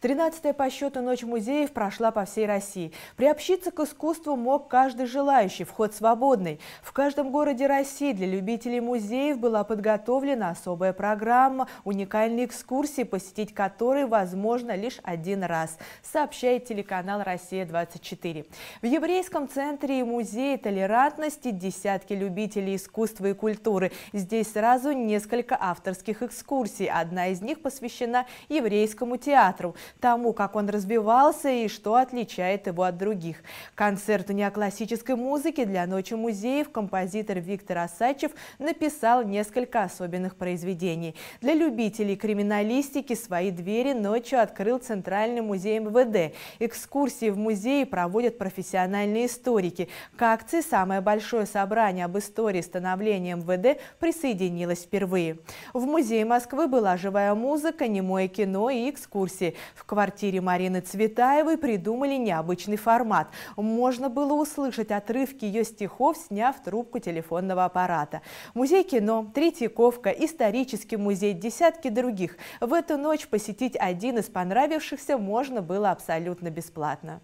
13 по счету Ночь музеев прошла по всей России. Приобщиться к искусству мог каждый желающий, вход свободный. В каждом городе России для любителей музеев была подготовлена особая программа, уникальные экскурсии, посетить которые возможно лишь один раз, сообщает телеканал «Россия-24». В еврейском центре и музее толерантности десятки любителей искусства и культуры. Здесь сразу несколько авторских экскурсий. Одна из них посвящена еврейскому театру тому, как он развивался и что отличает его от других. Концерту неоклассической музыки для Ночи музеев композитор Виктор Осадчев написал несколько особенных произведений. Для любителей криминалистики свои двери ночью открыл Центральный музей МВД. Экскурсии в музее проводят профессиональные историки. К акции «Самое большое собрание об истории становления МВД» присоединилось впервые. В музее Москвы была живая музыка, немое кино и экскурсии. В квартире Марины Цветаевой придумали необычный формат. Можно было услышать отрывки ее стихов, сняв трубку телефонного аппарата. Музей кино, Третьяковка, исторический музей, десятки других. В эту ночь посетить один из понравившихся можно было абсолютно бесплатно.